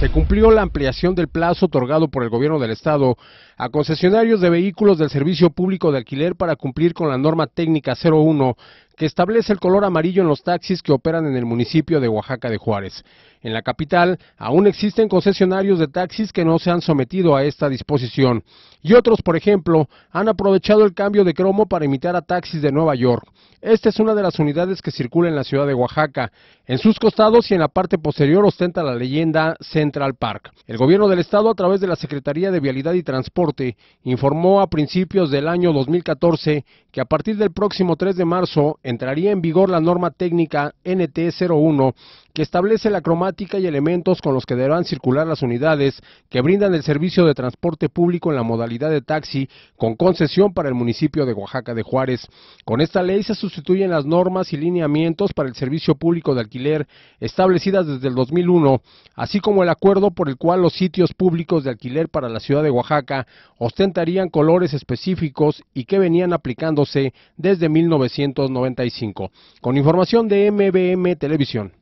se cumplió la ampliación del plazo otorgado por el gobierno del estado a concesionarios de vehículos del servicio público de alquiler para cumplir con la norma técnica 01 que establece el color amarillo en los taxis que operan en el municipio de Oaxaca de Juárez. En la capital aún existen concesionarios de taxis que no se han sometido a esta disposición y otros, por ejemplo, han aprovechado el cambio de cromo para imitar a taxis de Nueva York. Esta es una de las unidades que circula en la ciudad de Oaxaca. En sus costados y en la parte posterior ostenta la leyenda Central Park. El gobierno del estado, a través de la Secretaría de Vialidad y Transporte, informó a principios del año 2014 que a partir del próximo 3 de marzo entraría en vigor la norma técnica NT01 que establece la cromática y elementos con los que deberán circular las unidades que brindan el servicio de transporte público en la modalidad de taxi con concesión para el municipio de Oaxaca de Juárez. Con esta ley se sustituyen las normas y lineamientos para el servicio público de alquiler establecidas desde el 2001, así como el acuerdo por el cual los sitios públicos de alquiler para la ciudad de Oaxaca ostentarían colores específicos y que venían aplicándose desde 1995. Con información de MBM Televisión.